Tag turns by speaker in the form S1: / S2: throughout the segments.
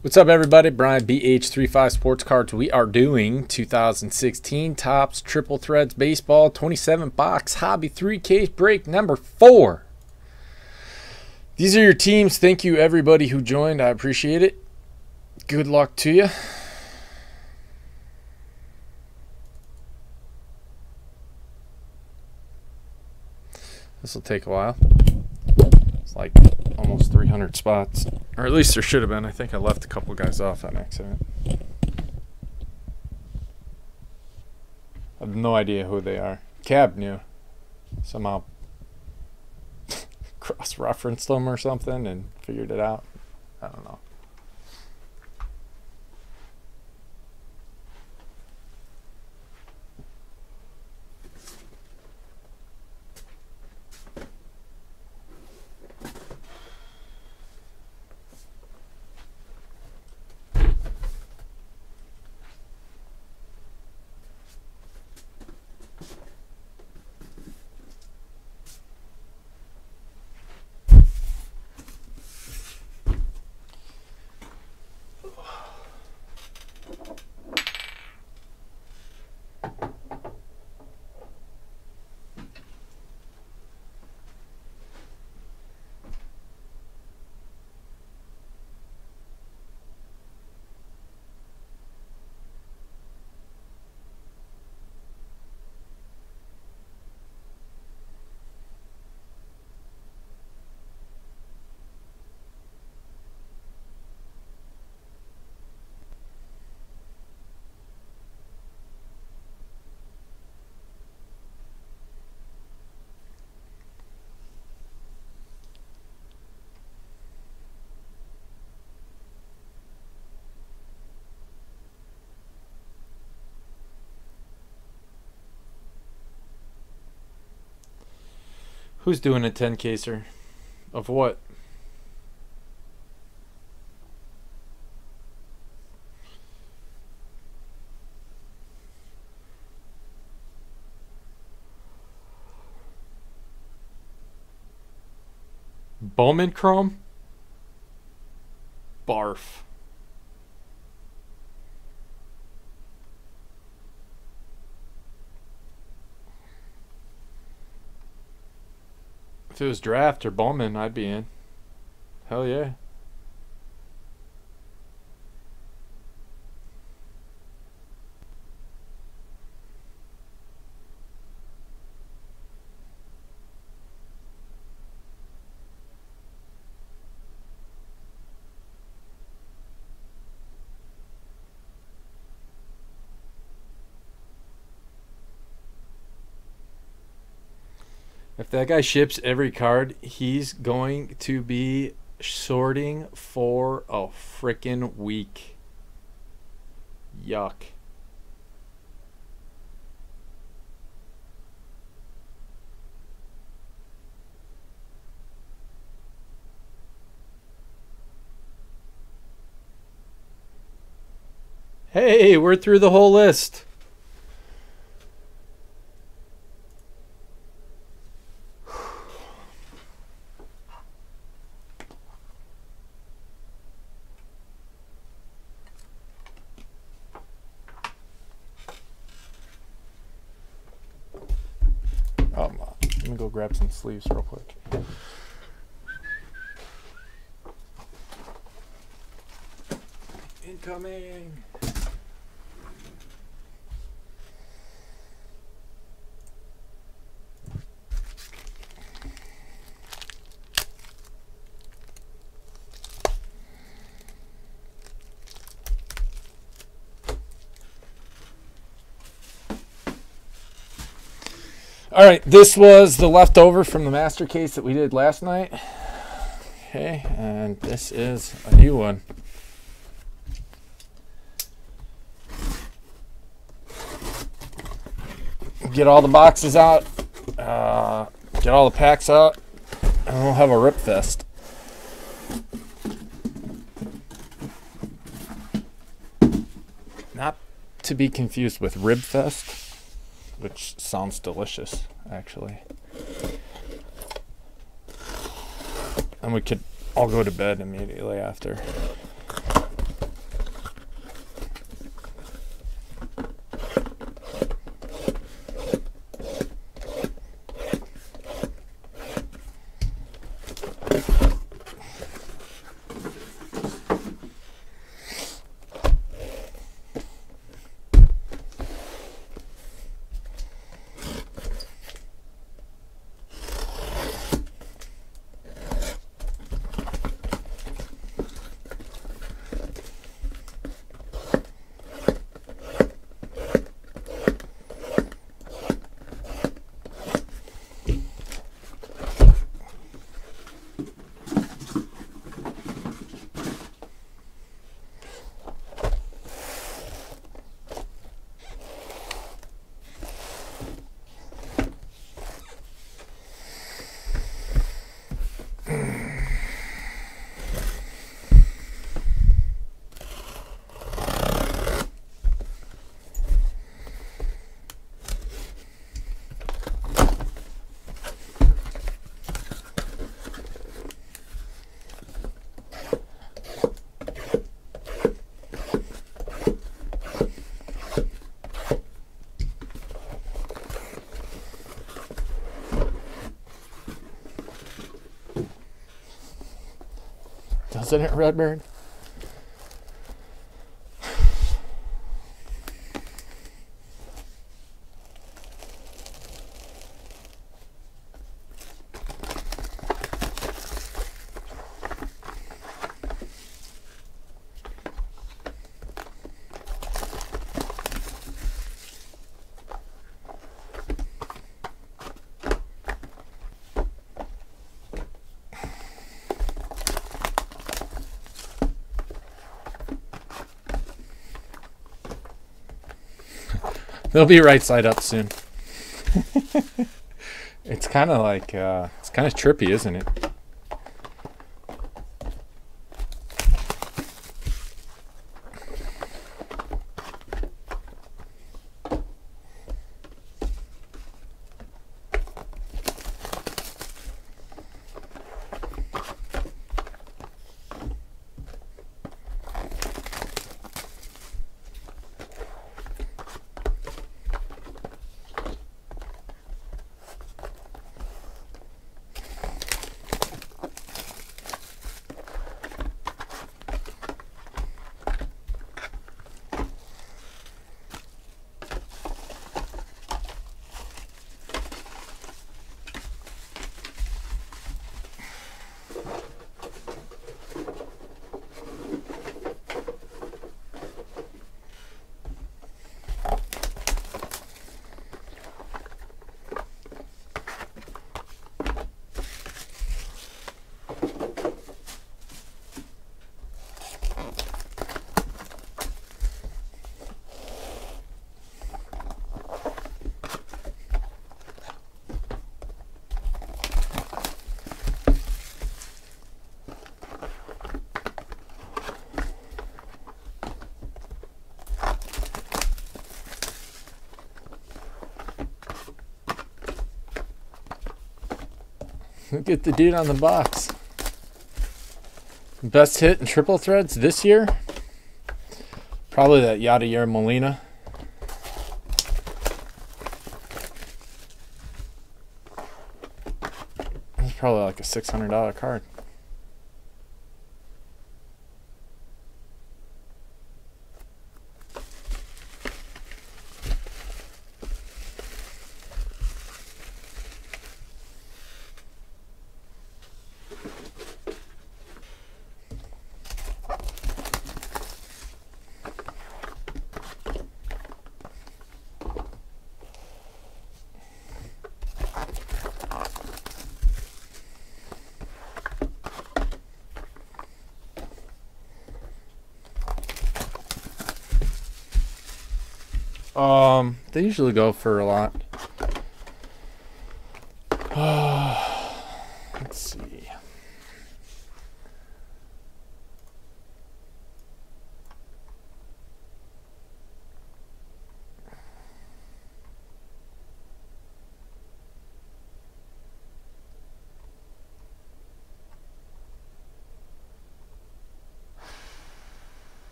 S1: What's up, everybody? Brian BH35 Sports Cards. We are doing 2016 Topps Triple Threads Baseball 27 box hobby three case break number four. These are your teams. Thank you, everybody who joined. I appreciate it. Good luck to you. This will take a while. It's like almost 300 spots. Or at least there should have been. I think I left a couple guys off on accident. I have no idea who they are. Cab knew. Somehow cross referenced them or something and figured it out. I don't know. Who's doing a 10 caser? Of what? Bowman Chrome? Barf. If it was draft or Bowman, I'd be in. Hell yeah. That guy ships every card, he's going to be sorting for a freaking week. Yuck. Hey, we're through the whole list. Um, grab some sleeves real quick. Incoming. All right, this was the leftover from the master case that we did last night. Okay, and this is a new one. Get all the boxes out, uh, get all the packs out, and we'll have a rip fest. Not to be confused with Rib Fest which sounds delicious, actually. And we could all go to bed immediately after. Doesn't it, They'll be right side up soon. it's kind of like, uh, it's kind of trippy, isn't it? Look at the dude on the box. Best hit in triple threads this year? Probably that Yadier Molina. That's probably like a $600 card. Um, they usually go for a lot. Let's see.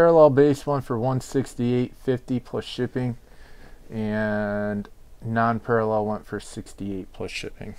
S1: Parallel base one for 168.50 plus shipping, and non-parallel went for 68 plus shipping.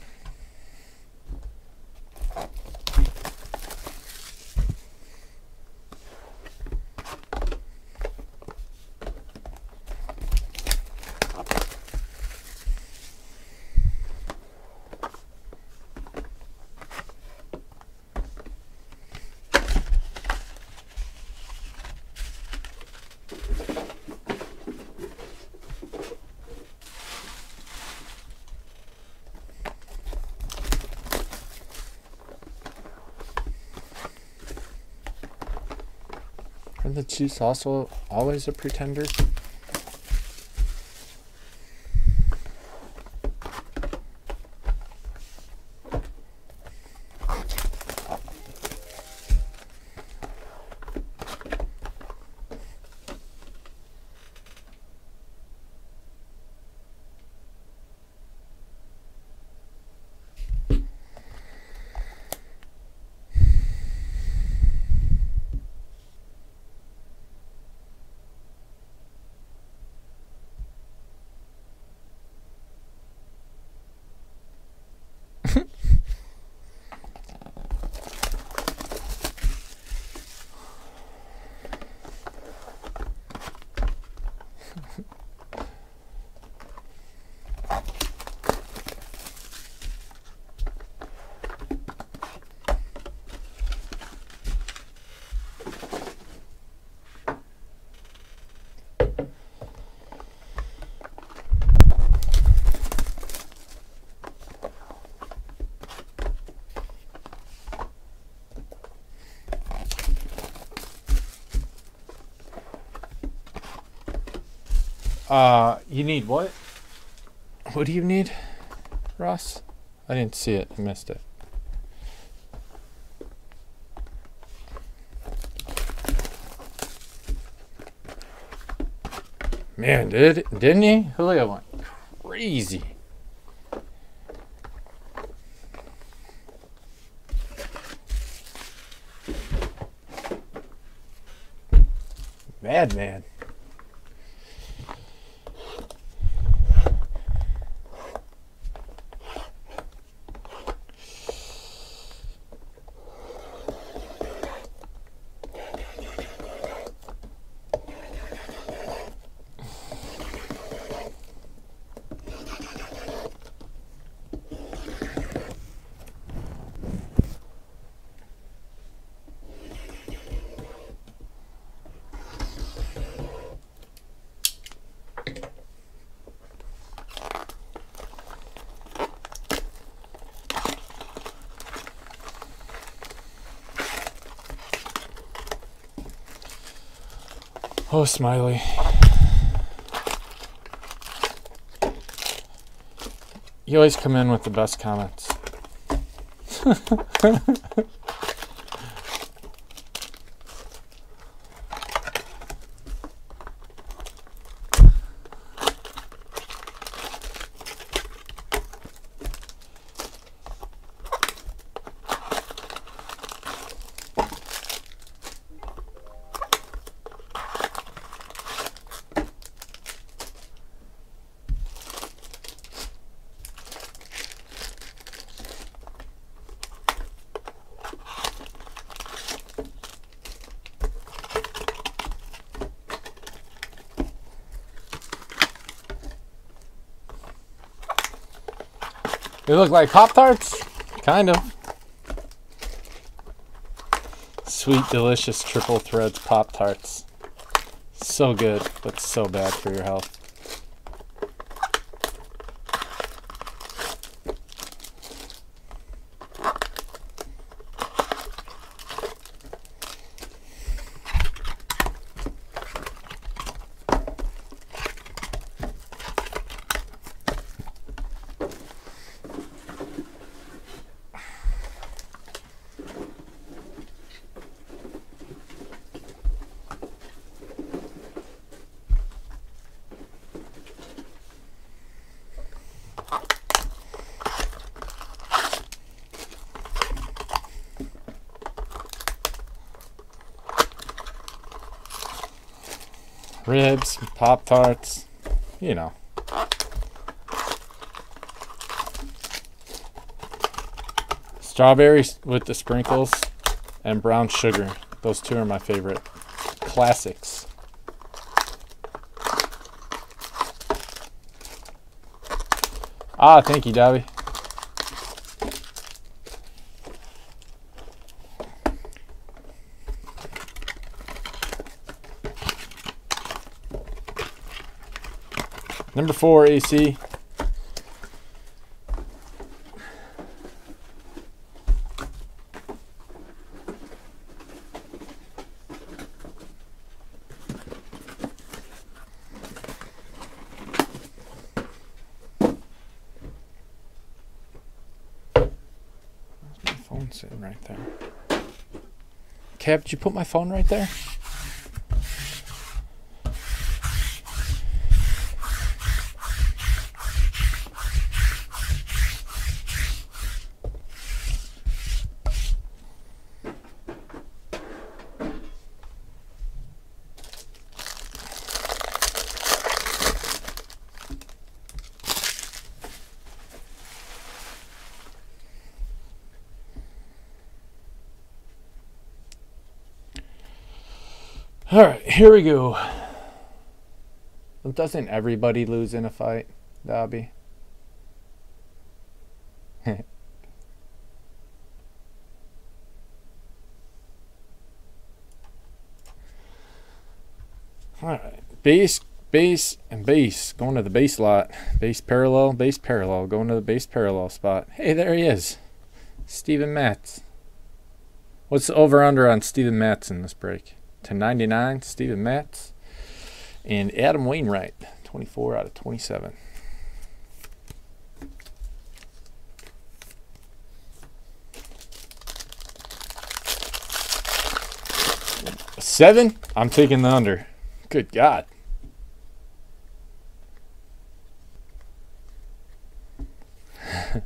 S1: Are also always a pretender? Uh, you need what? What do you need, Ross? I didn't see it. I missed it. Man, did didn't he? Julio went crazy. Oh, Smiley. You always come in with the best comments. They look like Pop Tarts? Kind of. Sweet, delicious triple threads Pop Tarts. So good, but so bad for your health. Pop Tarts, you know. Strawberries with the sprinkles and brown sugar. Those two are my favorite classics. Ah, thank you, Dobby. Number four, AC. phone sitting right there? Kev, did you put my phone right there? All right, here we go. Doesn't everybody lose in a fight, Dobby? All right, base, base, and base. Going to the base lot. Base parallel, base parallel. Going to the base parallel spot. Hey, there he is. Steven Matz. What's the over under on Steven Matz in this break? To 99, Steven Matz. And Adam Wainwright, 24 out of 27. Seven? I'm taking the under. Good God.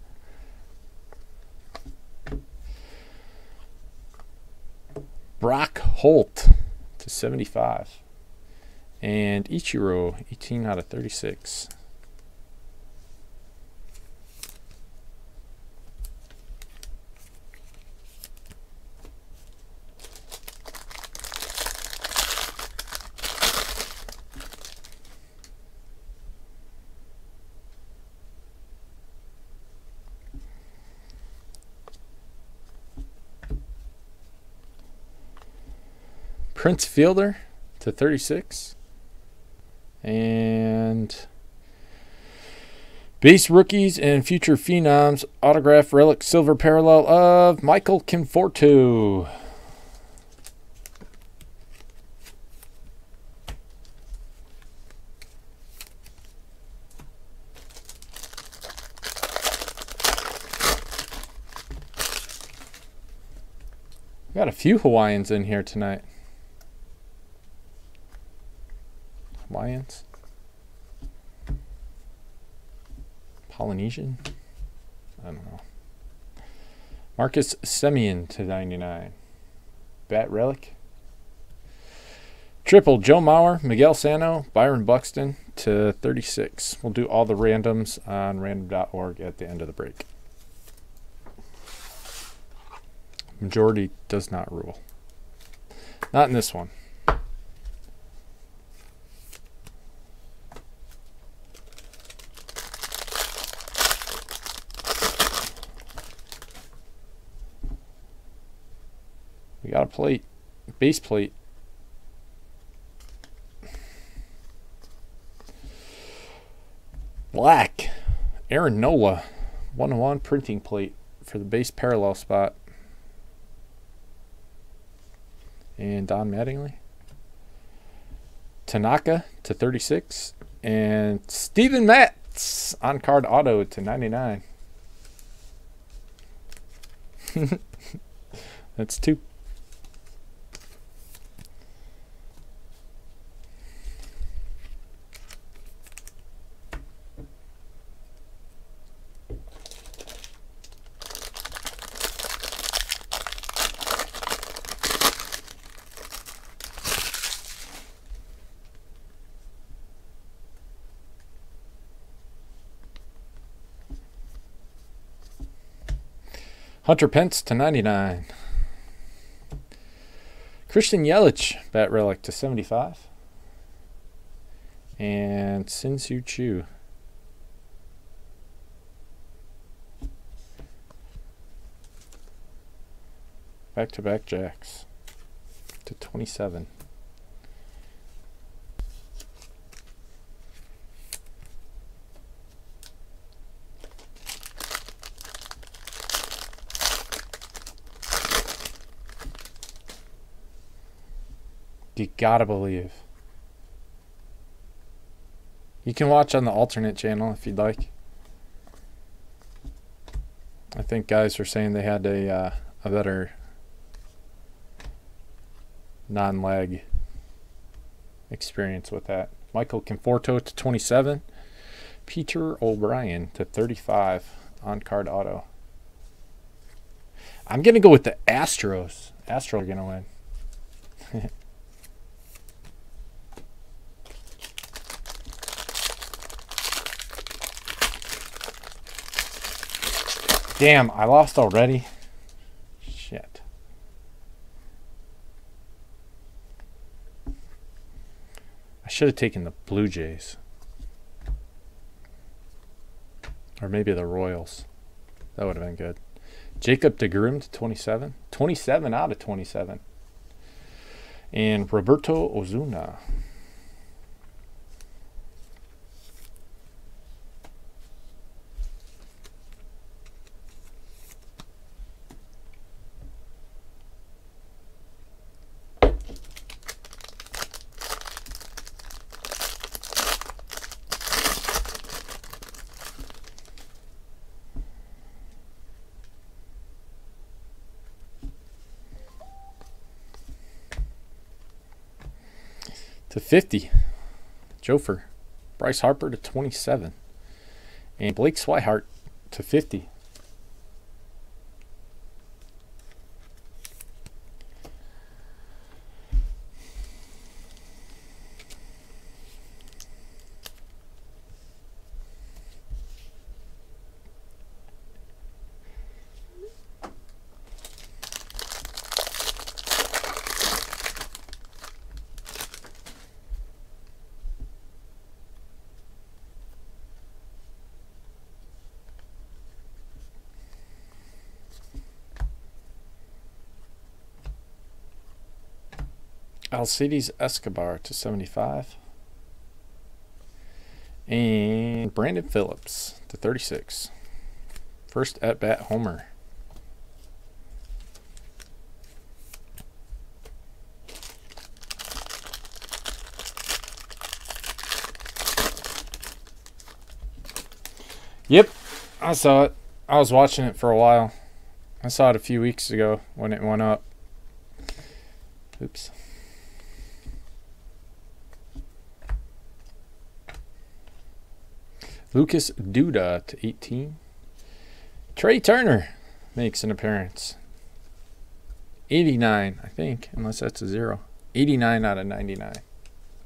S1: Brock Holt 75. And Ichiro, 18 out of 36. Prince Fielder to 36. And base rookies and future phenoms autograph relic silver parallel of Michael Conforto. Got a few Hawaiians in here tonight. Polynesian? I don't know. Marcus Semien to 99. Bat Relic. Triple Joe Mauer, Miguel Sano, Byron Buxton to 36. We'll do all the randoms on random.org at the end of the break. Majority does not rule. Not in this one. We got a plate, base plate. Black, Aaron Nola, one one printing plate for the base parallel spot. And Don Mattingly. Tanaka to 36. And Steven Matz on card auto to 99. That's two. Hunter Pence to 99. Christian Yelich, bat relic to 75. And Shin-Soo Choo. Back to back jacks to 27. Gotta believe. You can watch on the alternate channel if you'd like. I think guys were saying they had a uh, a better non-lag experience with that. Michael Conforto to 27. Peter O'Brien to 35 on card auto. I'm going to go with the Astros. Astros are going to win. Damn, I lost already. Shit. I should have taken the Blue Jays. Or maybe the Royals. That would have been good. Jacob DeGrom to 27. 27 out of 27. And Roberto Osuna. 50. Jofer. Bryce Harper to 27. And Blake Swihart to 50. Alcides Escobar to 75. And Brandon Phillips to 36. First at bat homer. Yep, I saw it. I was watching it for a while. I saw it a few weeks ago when it went up. Lucas Duda to 18. Trea Turner makes an appearance. 89, I think, unless that's a zero. 89 out of 99.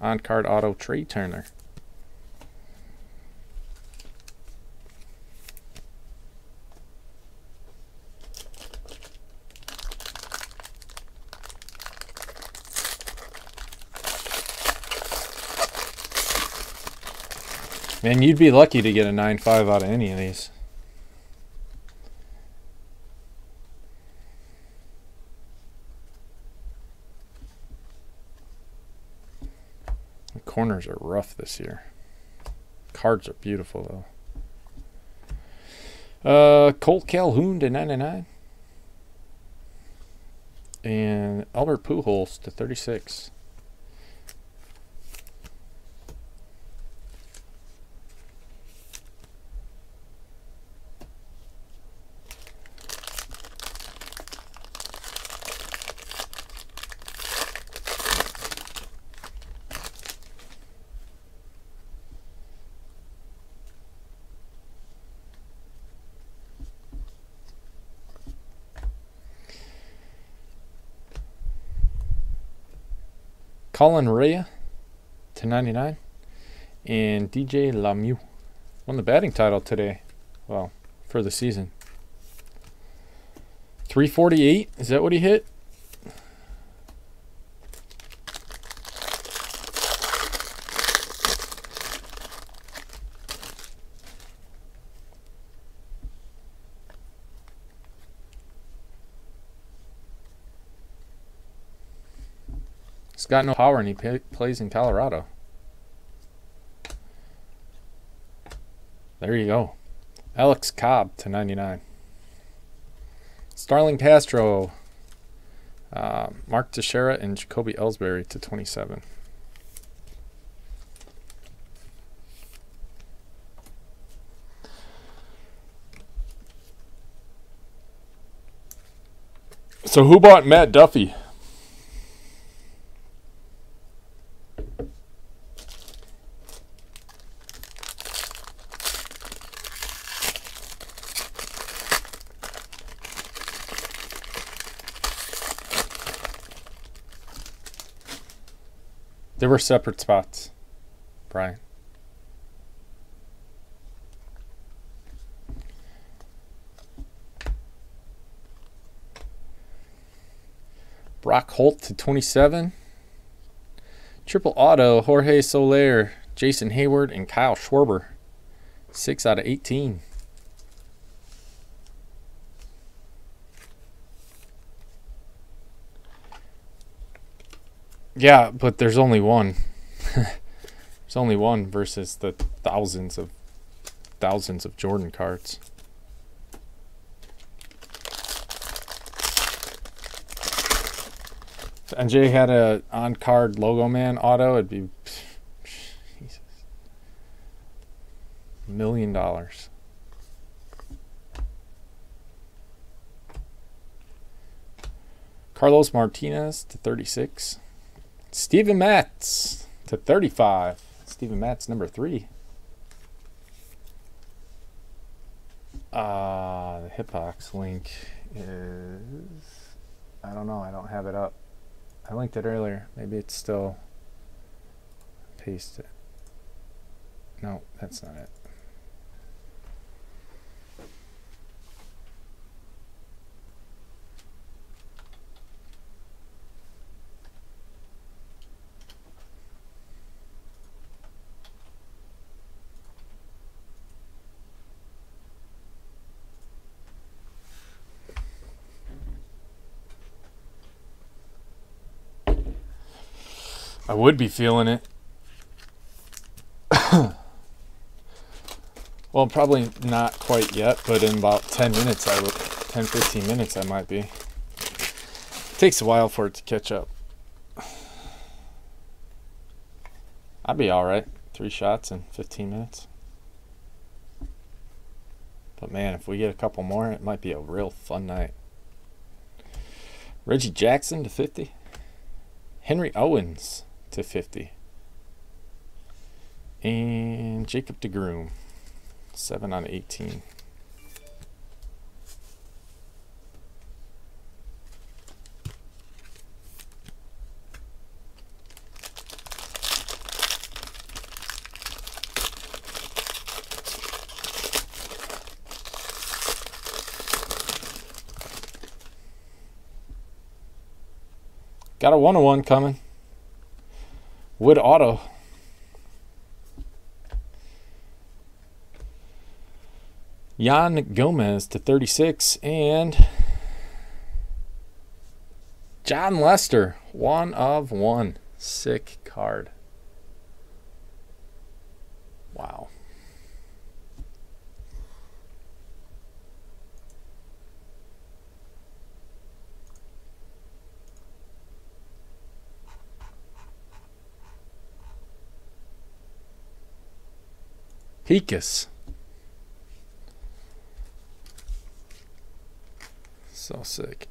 S1: On card auto Trea Turner. Man, you'd be lucky to get a 9.5 out of any of these. The corners are rough this year. Cards are beautiful, though. Uh, Kole Calhoun to 99. And Albert Pujols to 36. Colin Rea to 99. And DJ LeMahieu won the batting title today. Well, for the season. 348. Is that what he hit? Got no power and he pay, plays in Colorado. There you go. Alex Cobb to 99. Starlin Castro, uh, Mark Teixeira, and Jacoby Ellsbury to 27. So who bought Matt Duffy? Were separate spots, Brian. Brock Holt to 27. Triple auto, Jorge Soler, Jason Heyward, and Kyle Schwarber. 6 out of 18. Yeah, but there's only one. there's only one versus the thousands of thousands of Jordan cards. If MJ had a on card logo man auto, it'd be Jesus. Million dollars. Carlos Martinez to 36. Steven Matz to 35. Stephen Matz, number three. Uh, the Hitbox link is. I don't know. I don't have it up. I linked it earlier. Maybe it's still. Paste it. No, that's not it. I would be feeling it. well, probably not quite yet, but in about 10 minutes, I would, 10, 15 minutes, I might be. It takes a while for it to catch up. I'd be all right. Three shots in 15 minutes. But man, if we get a couple more, it might be a real fun night. Reggie Jackson to 50. Henry Owens to 50. And Jacob DeGrom, 7 on 18. Got a one on one coming. Wood Auto. Yan Gomes to 36 and Jon Lester, one of one. Sick card. Hikas. So sick.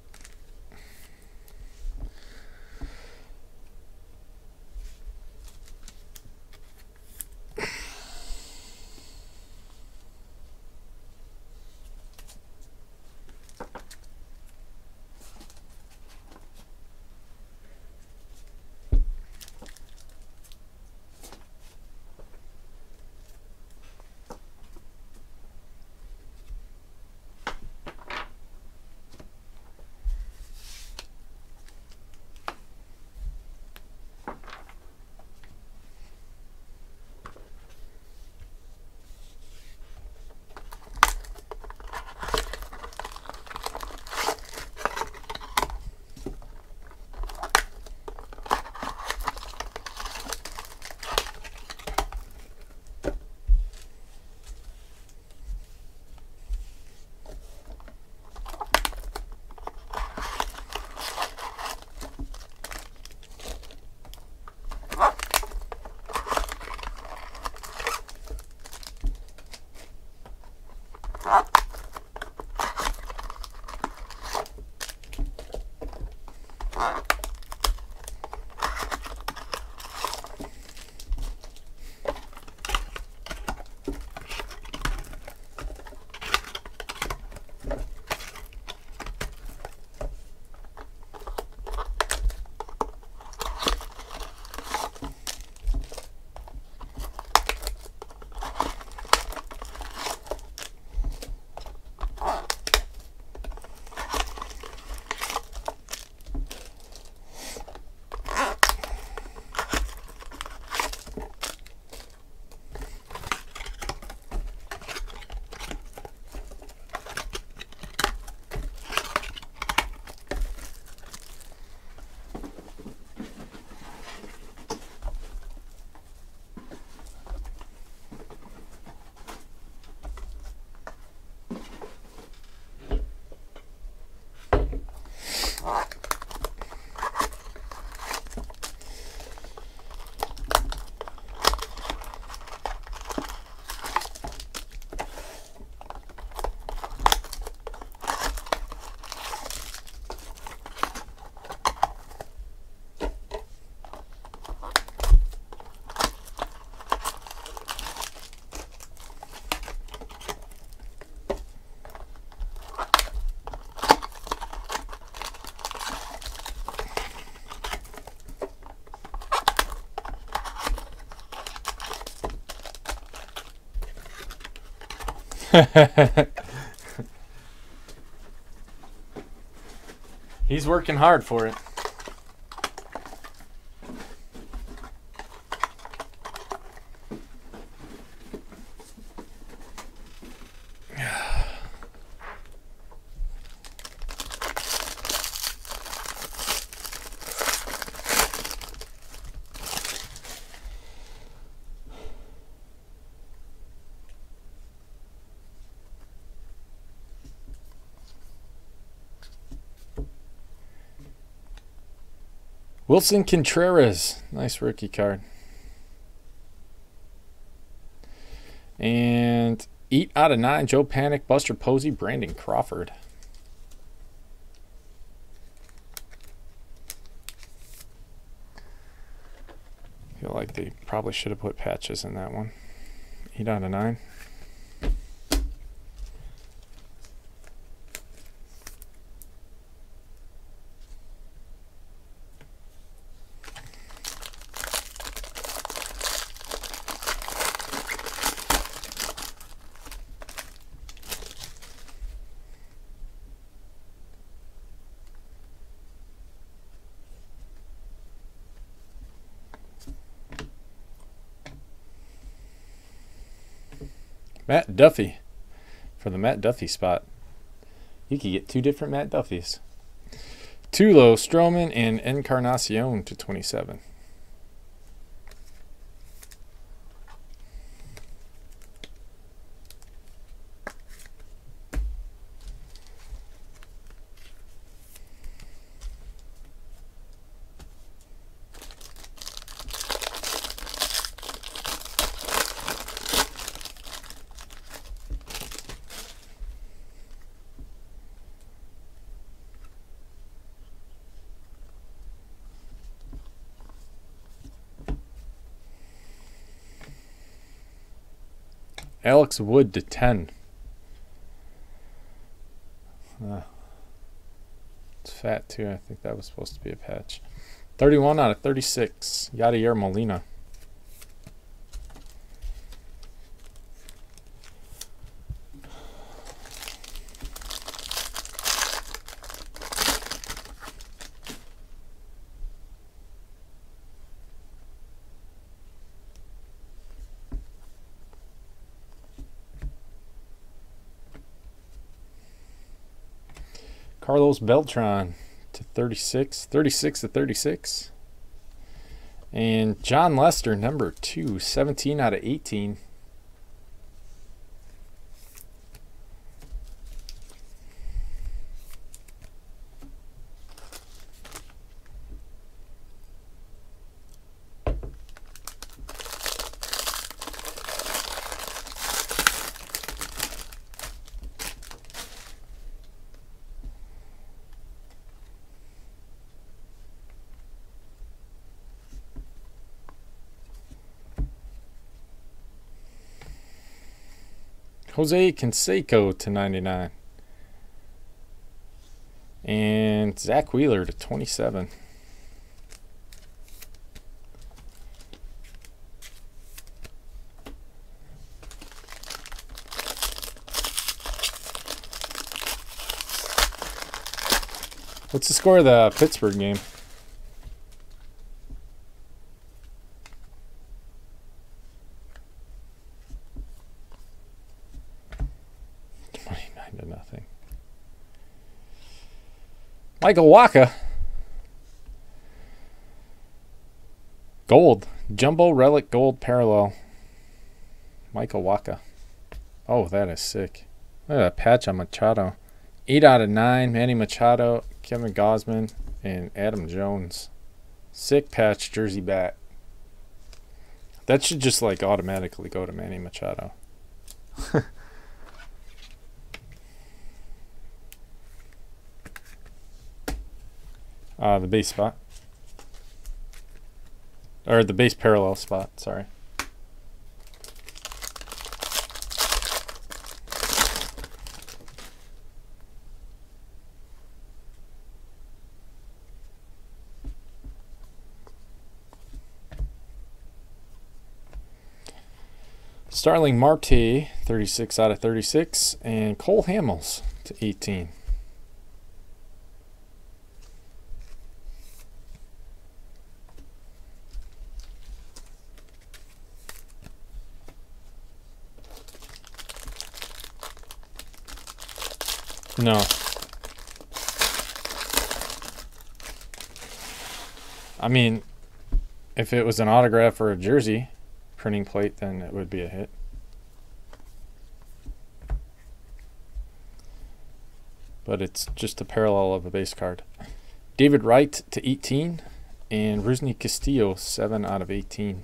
S1: He's working hard for it. Willson Contreras. Nice rookie card. And eight out of nine. Joe Panik, Buster Posey, Brandon Crawford. feel like they probably should have put patches in that one. Eight out of nine. Matt Duffy for the Matt Duffy spot. You could get two different Matt Duffys. Tulo, Stroman, and Encarnacion to 27. Alex Wood to 10. Uh, it's fat too. I think that was supposed to be a patch. 31 out of 36. Yadier Molina. Carlos Beltran to 36. 36 to 36. And Jon Lester, number two, 17 out of 18. Jose Canseco to 99. And Zack Wheeler to 27. What's the score of the Pittsburgh game? Michael Wacha. Gold. Jumbo Relic Gold Parallel. Michael Wacha. Oh, that is sick. Look at that patch on Machado. 8 out of 9. Manny Machado, Kevin Gausman, and Adam Jones. Sick patch jersey bat. That should just like automatically go to Manny Machado. Uh, the base spot. Or the base parallel spot, sorry. Starling Marte, 36 out of 36. And Cole Hamels to 18. No. I mean, if it was an autograph or a jersey printing plate, then it would be a hit. But it's just a parallel of a base card. David Wright to 18 and Rusney Castillo 7 out of 18.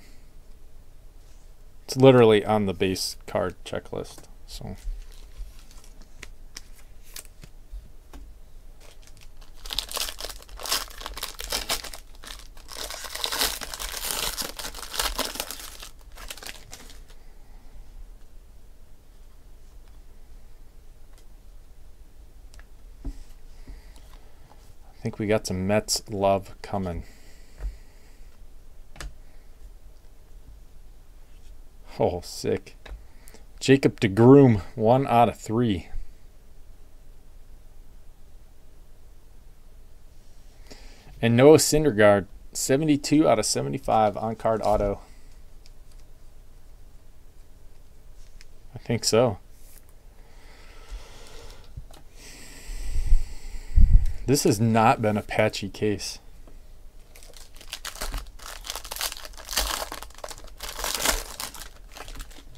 S1: It's literally on the base card checklist. So think we got some Mets love coming. Oh, sick. Jacob DeGrom, one out of three. And Noah Syndergaard, 72 out of 75 on card auto. I think so. This has not been a patchy case.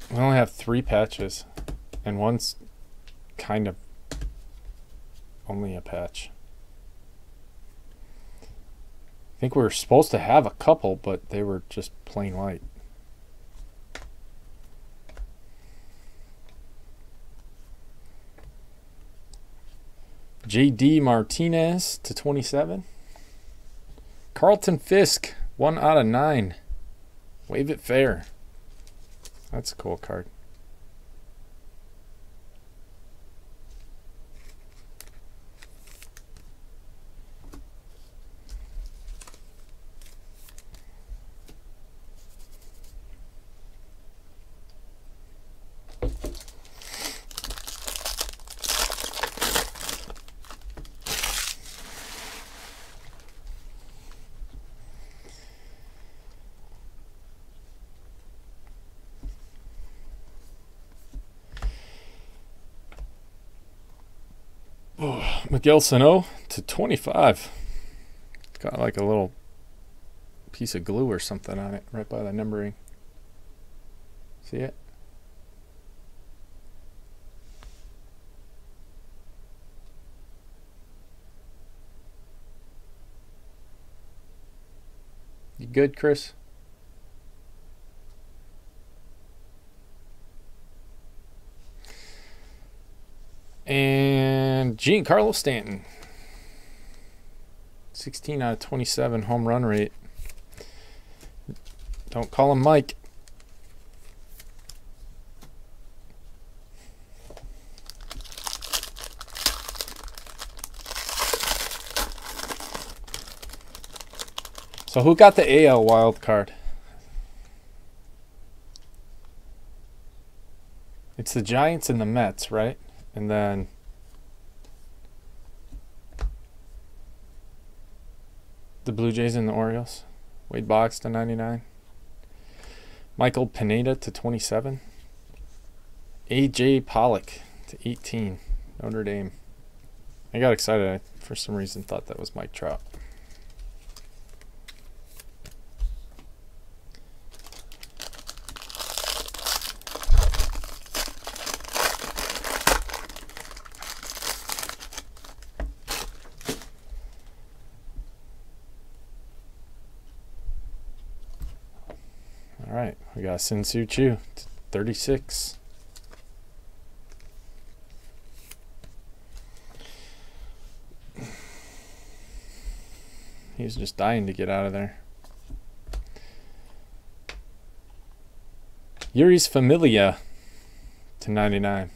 S1: We only have three patches, and one's kind of only a patch. I think we were supposed to have a couple, but they were just plain white. JD Martinez to 27. Carlton Fisk, 1 out of 9. Wave it fair. That's a cool card. Miguel Sano oh, to 25. It's got like a little piece of glue or something on it right by the numbering. See it? You good, Chris? And Giancarlo Stanton. 16 out of 27 home run rate. Don't call him Mike. So who got the AL wild card? It's the Giants and the Mets, right? And then the Blue Jays and the Orioles. Wade Boggs to 99. Michael Pineda to 27. AJ Pollock to 18. Notre Dame. I got excited. I, for some reason, thought that was Mike Trout. We got Shin-Soo 36. He's just dying to get out of there. Jeurys Familia to 99.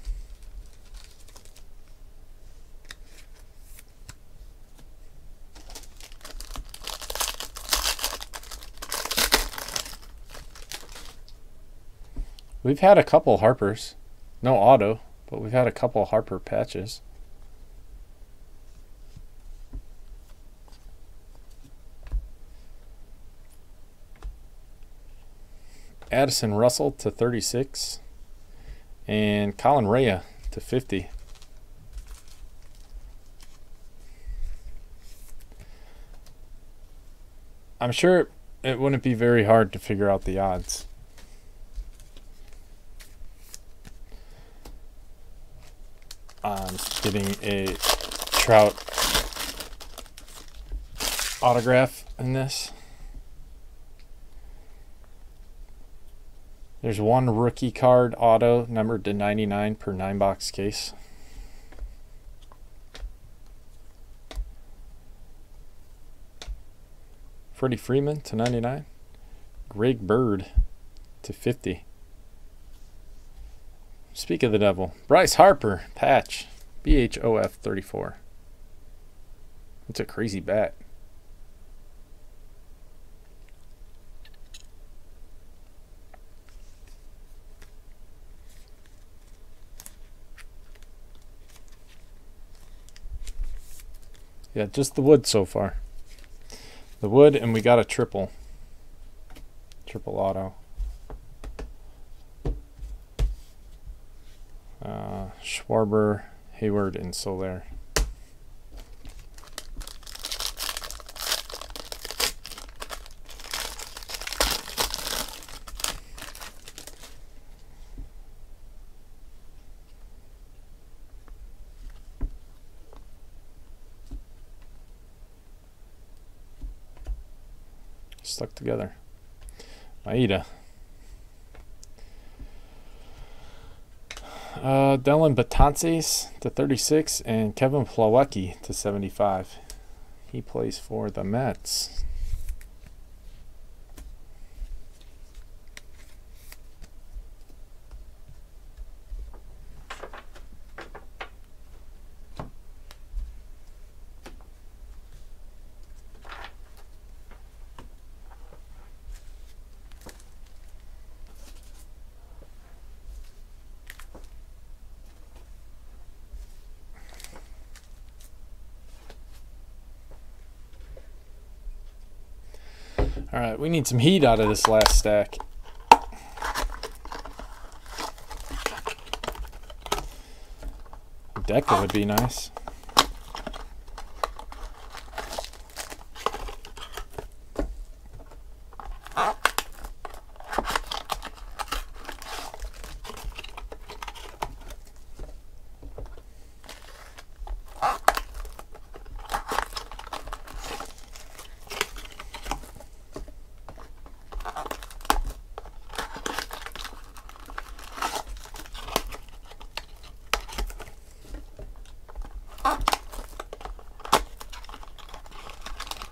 S1: We've had a couple Harpers. No auto, but we've had a couple Harper patches. Addison Russell to 36. And Colin Rea to 50. I'm sure it wouldn't be very hard to figure out the odds. Um, On getting a Trout autograph in this. There's one rookie card auto numbered to 99 per 9 box case. Freddie Freeman to 99. Greg Bird to 50. Speak of the devil. Bryce Harper, patch. BHOF 34. It's a crazy bat. Yeah, just the wood so far. The wood, and we got a triple. Triple auto. Uh, Schwarber, Heyward, and Soler. stuck together. Maeda. Uh, Dellin Betances to 36 and Kevin Plawecki to 75. He plays for the Mets. Need some heat out of this last stack. Deca would be nice.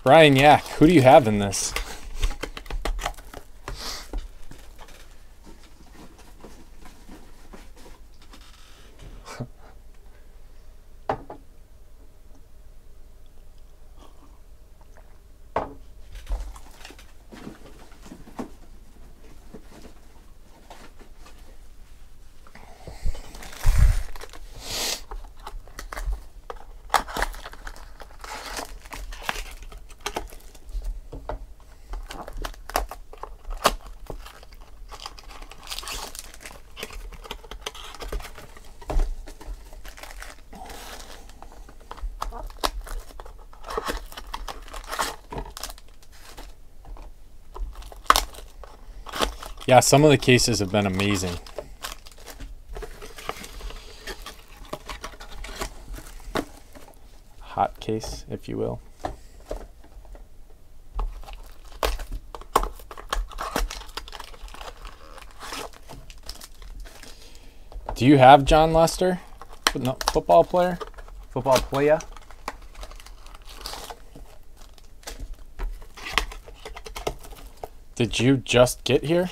S1: Brian Yak, who do you have in this? Yeah, some of the cases have been amazing. Hot case, if you will. Do you have Jon Lester? No, football player? Football player? Did you just get here?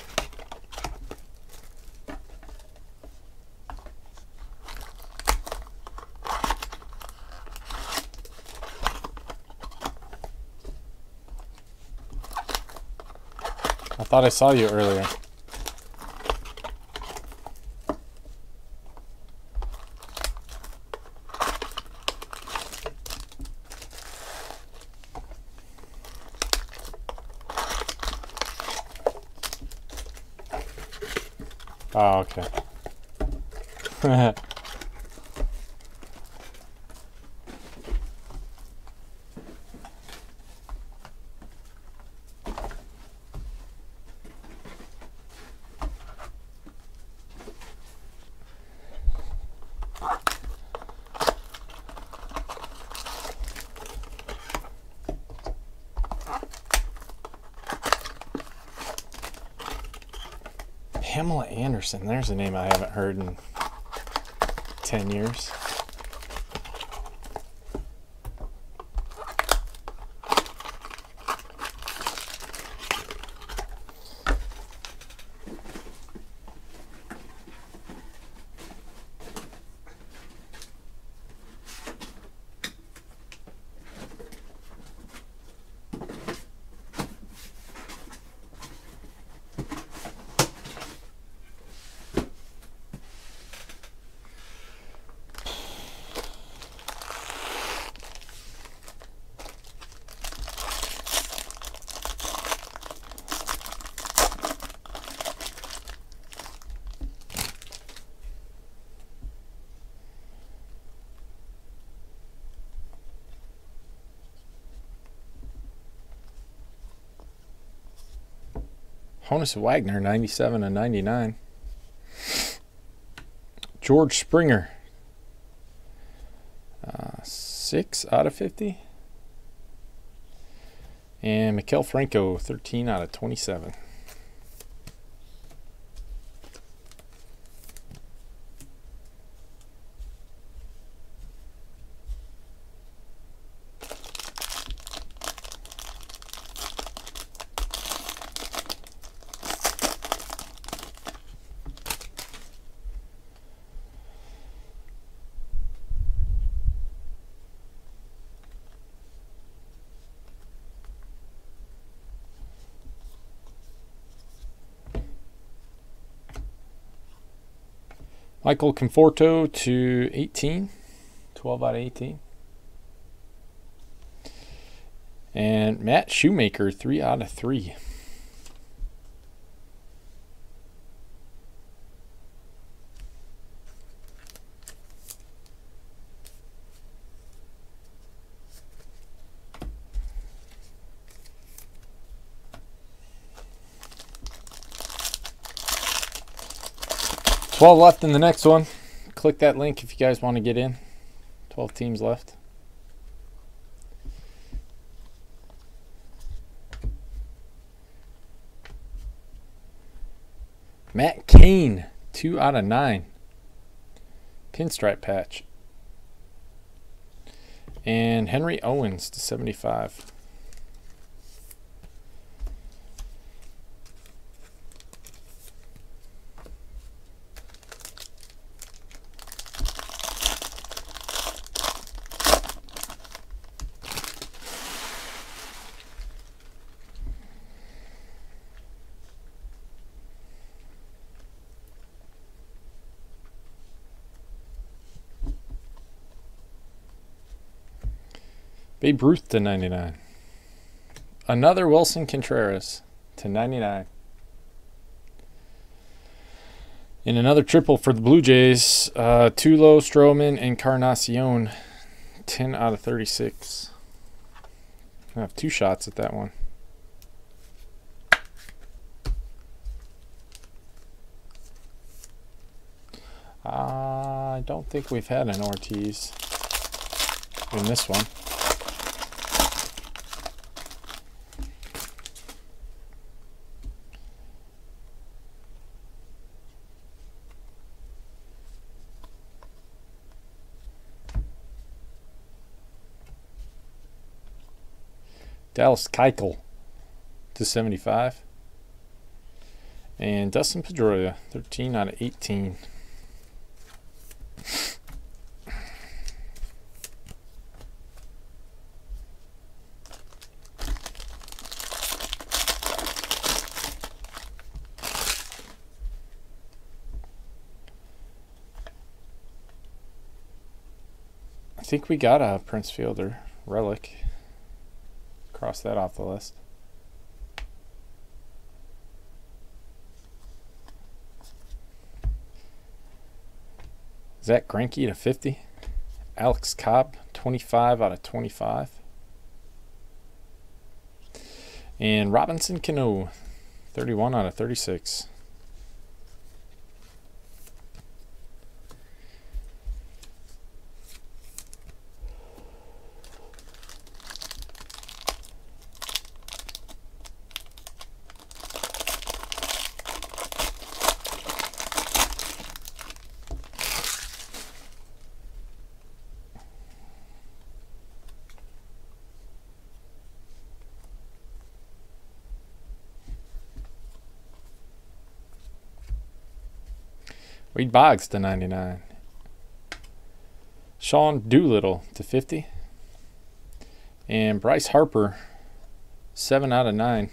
S1: Thought I saw you earlier. Oh, okay. Pamela Anderson. There's a name I haven't heard in 10 years. Honus Wagner, 97 and 99. George Springer, uh, 6 out of 50. And Maikel Franco, 13 out of 27. Michael Conforto to 18, 12 out of 18. And Matt Shoemaker, 3 out of 3. 12 left in the next one. Click that link if you guys want to get in. 12 teams left. Matt Cain, 2 out of 9. Pinstripe patch. And Henry Owens to 75. Babe Ruth to 99. Another Willson Contreras to 99. In another triple for the Blue Jays, uh, Tulo, Stroman, Encarnacion, 10 out of 36. I have two shots at that one. Uh, I don't think we've had an Ortiz in this one. Dallas Keuchel to 75. And Dustin Pedroia, 13 out of 18. I think we got a Prince Fielder relic. Cross that off the list. Zack Greinke to 50. Alex Cobb, 25 out of 25. And Robinson Cano, 31 out of 36. Reed Boggs to 99. Sean Doolittle to 50. And Bryce Harper, 7 out of 9.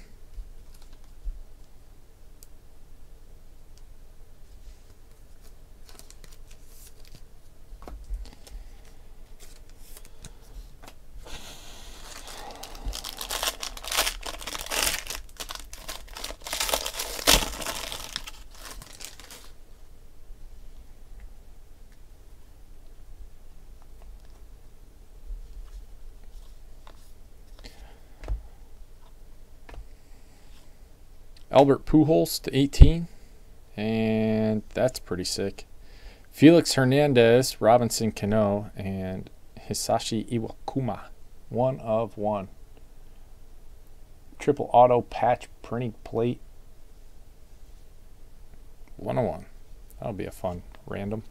S1: Albert Pujols to 18. And that's pretty sick. Felix Hernandez, Robinson Cano, and Hisashi Iwakuma. One of one. Triple auto patch printing plate. 101. That'll be a fun random.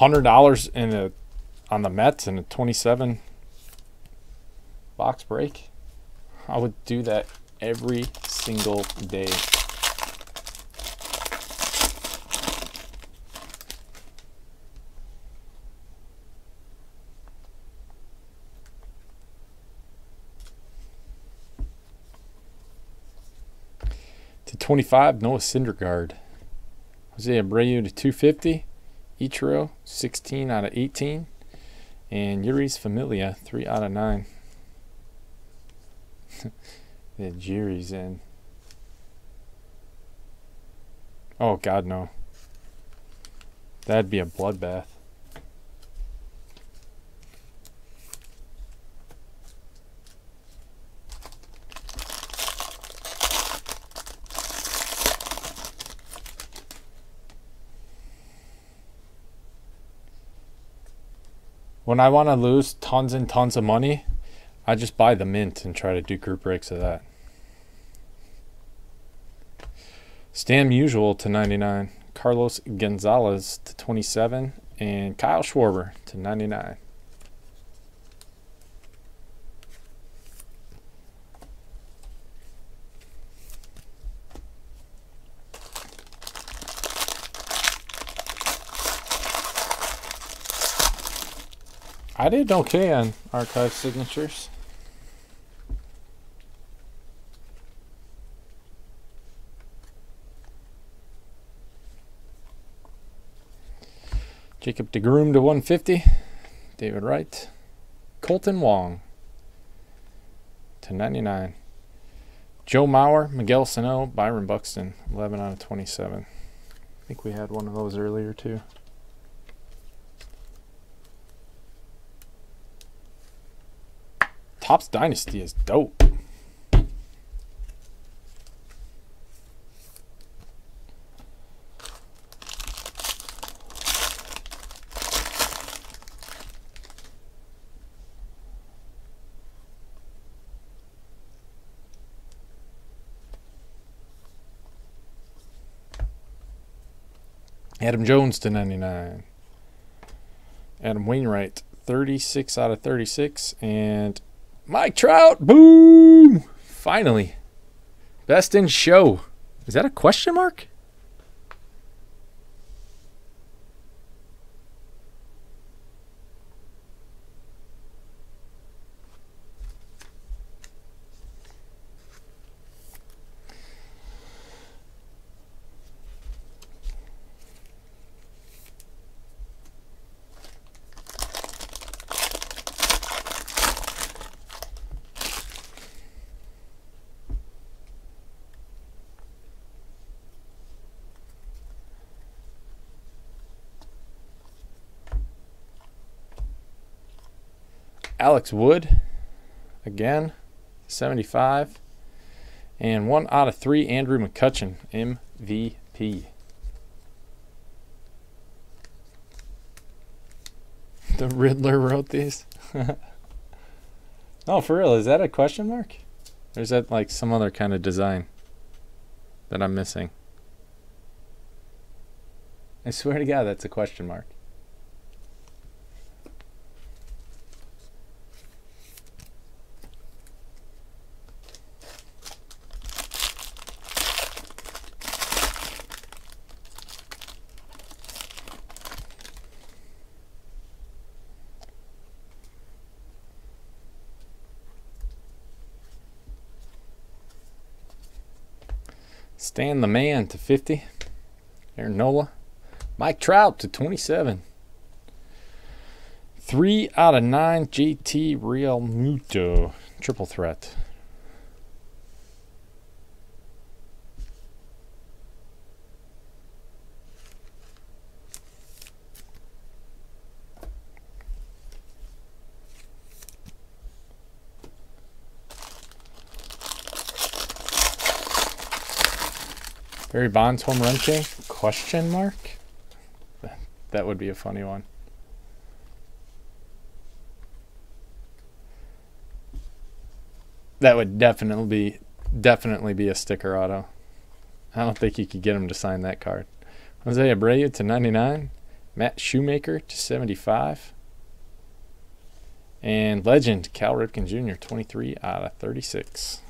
S1: Hundred dollars in a on the Mets in a twenty-seven box break. I would do that every single day. To 25, Noah Syndergaard. Jose Abreu to 250. Ichiro, 16 out of 18. And Jeurys Familia, 3 out of 9. the Jerry's in. Oh, God, no. That'd be a bloodbath. When I want to lose tons and tons of money, I just buy the mint and try to do group breaks of that. Stan Musial to 99, Carlos Gonzalez to 27, and Kyle Schwarber to 99. Did okay on archive signatures. Jacob DeGrom to 150. David Wright. Kolten Wong to 99. Joe Mauer, Miguel Sano, Byron Buxton, 11 out of 27. I think we had one of those earlier too. Topps Dynasty is dope. Adam Jones to 99. Adam Wainwright, 36 out of 36. And Mike Trout, boom! Finally. Best in show. Is that a question mark? Alex Wood again, 75. And one out of three, Andrew McCutchen, MVP. The Riddler wrote these. oh, for real? Is that a question mark? Or is that like some other kind of design that I'm missing? I swear to God, that's a question mark. Stan the Man to 50. Aaron Nola. Mike Trout to 27. Three out of nine JT Realmuto. Triple threat. Barry Bonds home run king? Question mark? That would be a funny one. That would definitely be definitely be a sticker auto. I don't think you could get him to sign that card. Jose Abreu to 99. Matt Shoemaker to 75. And legend Cal Ripken Jr. 23 out of 36.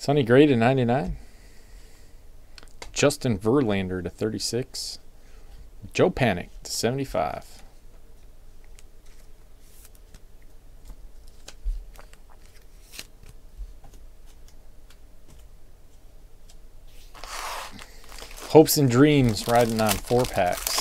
S1: Sonny Gray to 99. Justin Verlander to 36. Joe Panik to 75. Hopes and dreams riding on four packs.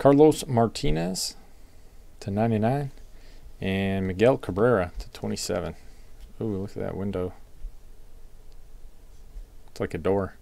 S1: Carlos Martinez to 99 and Miguel Cabrera to 27. Ooh, look at that window. It's like a door.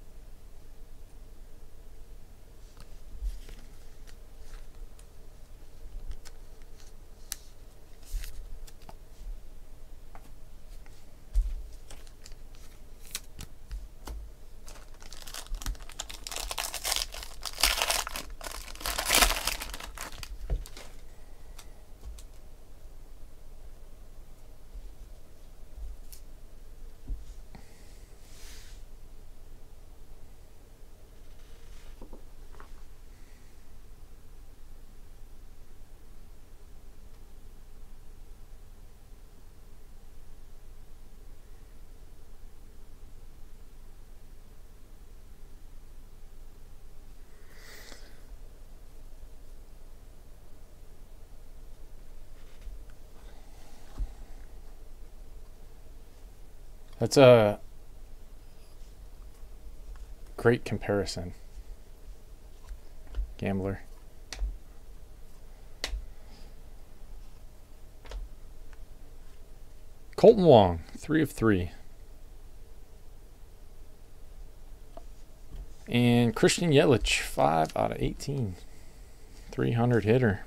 S1: That's a great comparison. Gambler. Kolten Wong, three of three. And Christian Yelich, five out of 18. 300 hitter.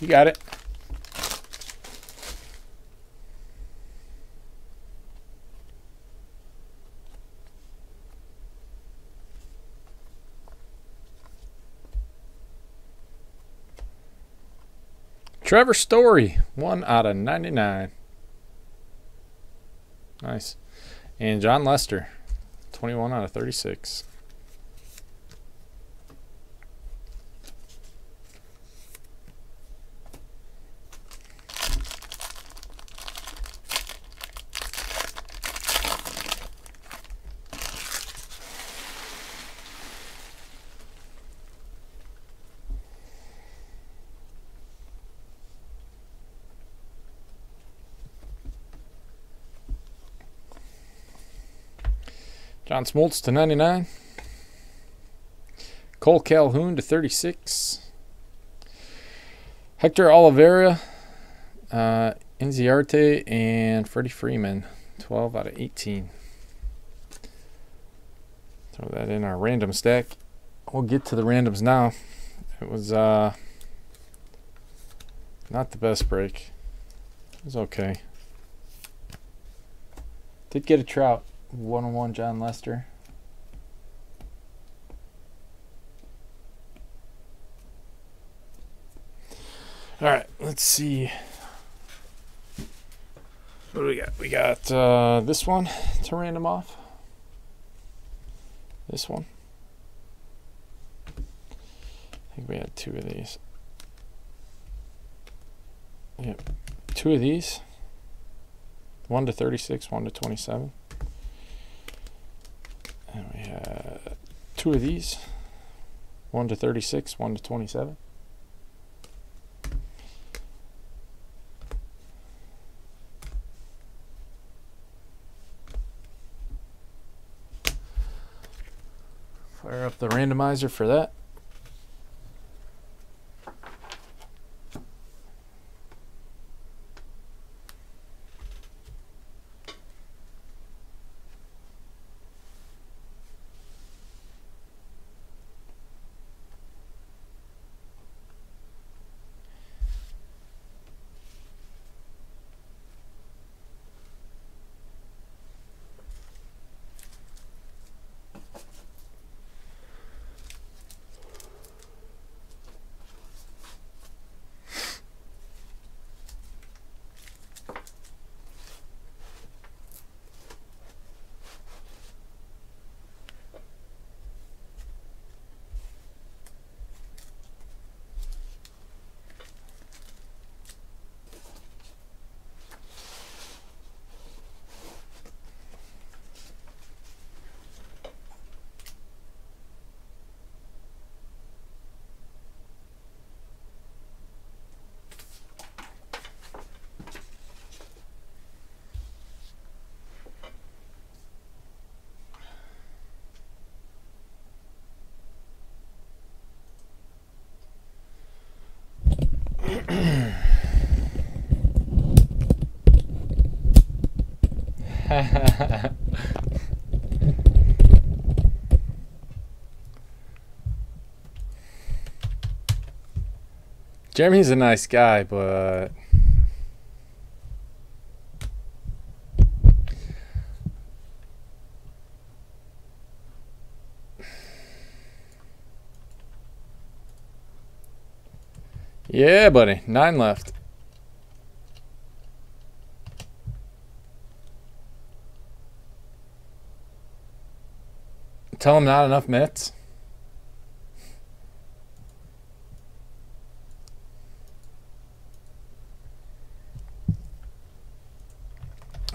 S1: You got it. Trevor Story, 1 out of 99. Nice. And Jon Lester, 21 out of 36. John Smoltz to 99. Kole Calhoun to 36. Hector Olivera, uh, Inciarte, and Freddie Freeman, 12 out of 18. Throw that in our random stack. We'll get to the randoms now. It was uh, not the best break. It was okay. Did get a trout. One on one Jon Lester. All right, let's see. What do we got? We got uh, this one to random off. This one. I think we had two of these. Yep. Two of these. One to 36, one to 27. And we have two of these. One to 36, one to 27. Fire up the randomizer for that. Jeremy's a nice guy, but Yeah, buddy. Nine left. Tell him not enough Mets.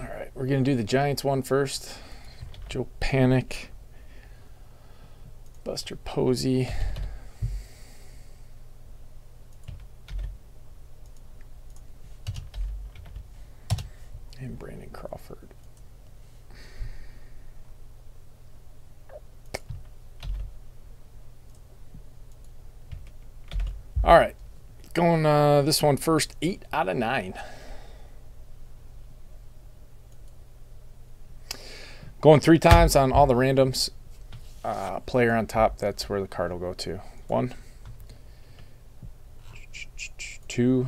S1: All right, we're going to do the Giants one first. Joe Panik. Buster Posey. And Brandon Crawford. All right. Going uh, this one first, eight out of nine. Going three times on all the randoms. Uh, player on top, that's where the card will go to. One, two,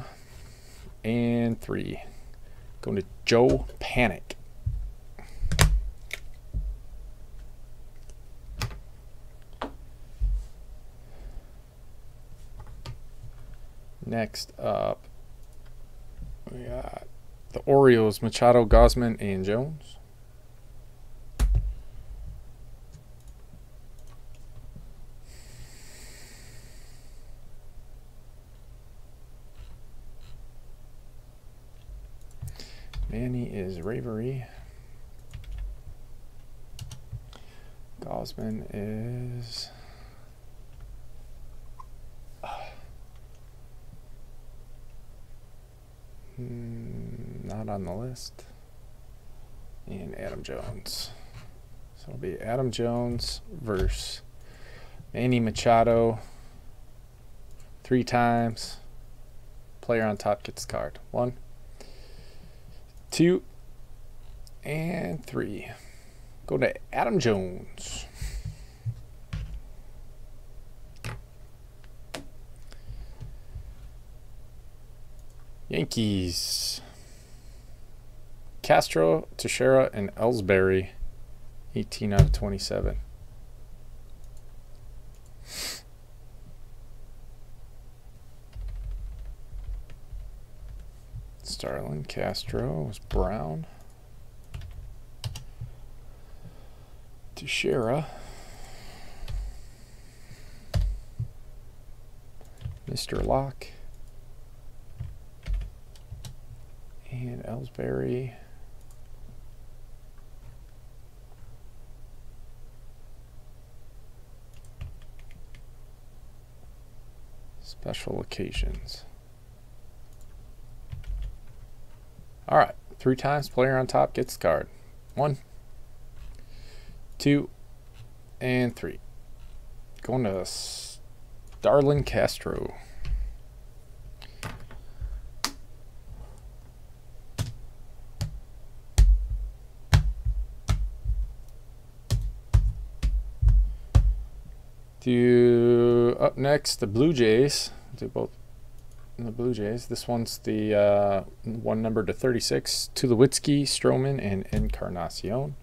S1: and three. Going to Joe Panik. Next up, we got the Orioles, Machado, Gausman, and Jones. Manny is Ravery. Gausman is Hmm, not on the list. And Adam Jones. So it'll be Adam Jones versus Manny Machado three times. Player on top gets card. One, two, and three. Go to Adam Jones. Yankees. Castro, Teixeira, and Ellsbury. 18 out of 27. Starlin, Castro was Brown. Teixeira. Mr. Locke. And Ellsbury. Special occasions. All right, three times player on top gets the card. One, two, and three. Going to Starlin Castro. Do up next the Blue Jays. Do both the Blue Jays. This one's the uh, one number to 36. To Tulowitzki, Stroman, and Encarnacion.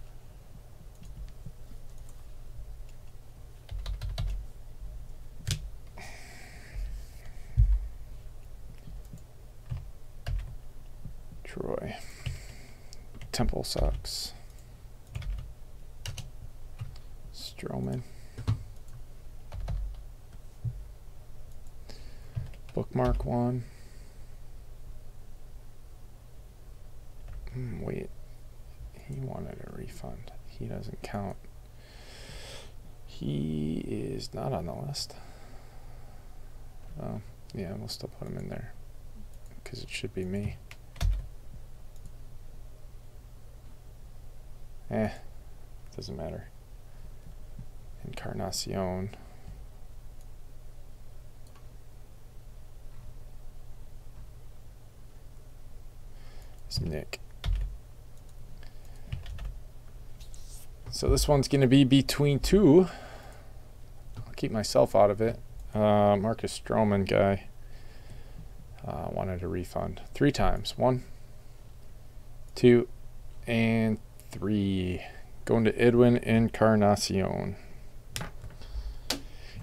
S1: Troy. Temple sucks. Stroman. Bookmark one. Hmm, wait, he wanted a refund. He doesn't count. He is not on the list. Oh, yeah, we'll still put him in there because it should be me. Eh, doesn't matter. Encarnacion. It's Nick. So this one's going to be between two. Keep myself out of it. Uh, Marcus Stroman guy uh, wanted a refund three times. One, two, and three. Going to Edwin Encarnacion.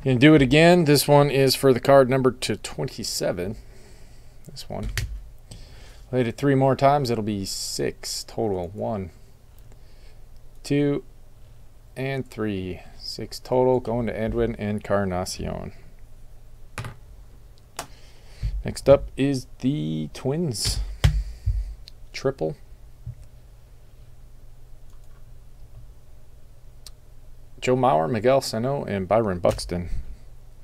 S1: And do it again. This one is for the card number to 27. This one. Played it three more times. It'll be six total. One, two, and three. Six total going to Edwin Encarnacion. Next up is the Twins. Triple. Joe Mauer, Miguel Sano, and Byron Buxton.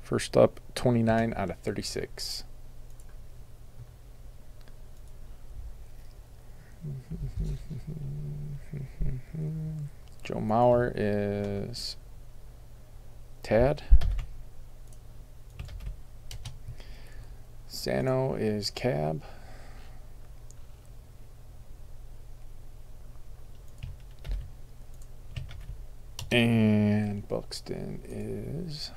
S1: First up, 29 out of 36. Joe Mauer is Tad. Sano is Cab. And Buxton is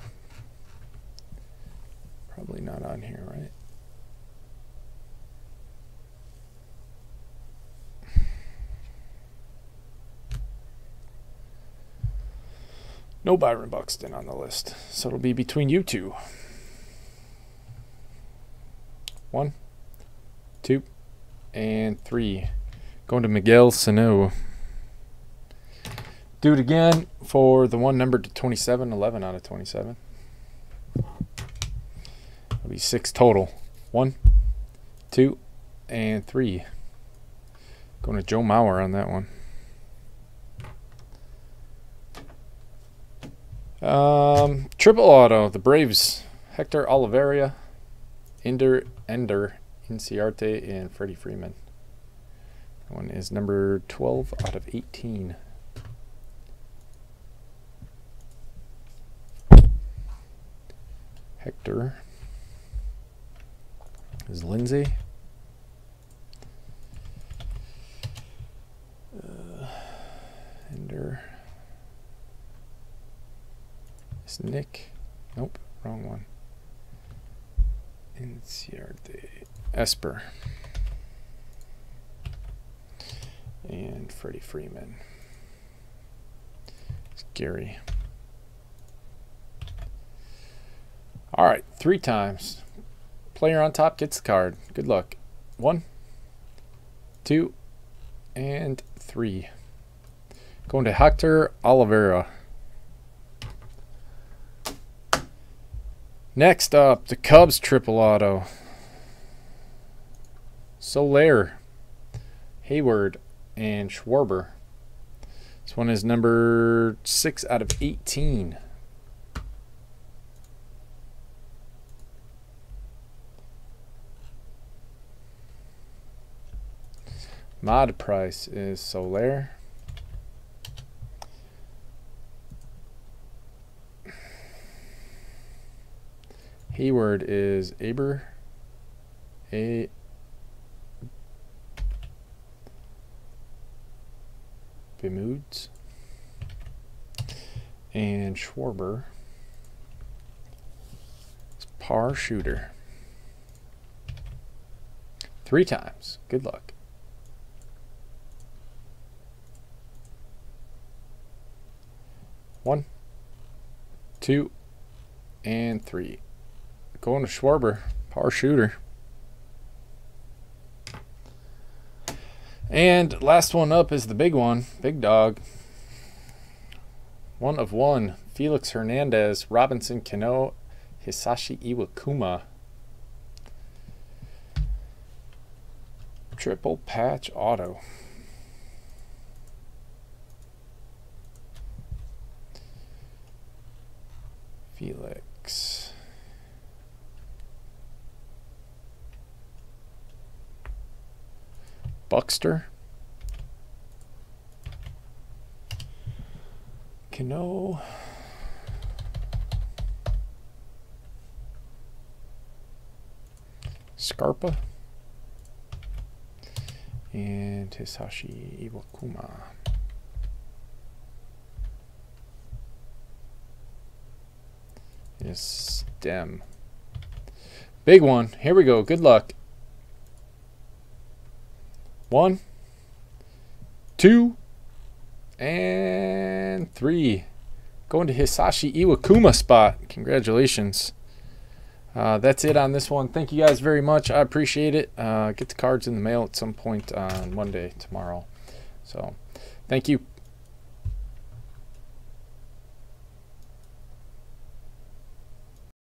S1: probably not on here, right? No Byron Buxton on the list. So it'll be between you two. One, two, and three. Going to Miguel Sano. Do it again for the one numbered to 27, 11 out of 27. It'll be six total. One, two, and three. Going to Joe Mauer on that one. Um, triple auto, the Braves, Hector Olivera, Ender, Ender, Inciarte, and Freddie Freeman. That one is number 12 out of 18. Hector is Lindsay. Uh, Ender is Nick. Nope, wrong one. Inciarte. Esper. And Freddie Freeman. It's Gary. All right, three times. Player on top gets the card. Good luck. One, two, and three. Going to Hector Olivera. Next up, the Cubs triple auto. Soler, Heyward, and Schwarber. This one is number 6 out of 18. Mod price is Soler. Heyward is Aber. A Bemoods. And Schwarber is par shooter. Three times. Good luck. One, two, and three. Going to Schwarber, par shooter. And last one up is the big one, big dog. One of one, Felix Hernandez, Robinson Cano, Hisashi Iwakuma. Triple patch auto. Felix. Buxter. Cano. Scarpa. And Hisashi Iwakuma. Is stem. Big one. Here we go. Good luck. One, two, and three. Going to Hisashi Iwakuma spot. Congratulations. Uh, that's it on this one. Thank you guys very much. I appreciate it. Uh, get the cards in the mail at some point on Monday, tomorrow. So, thank you.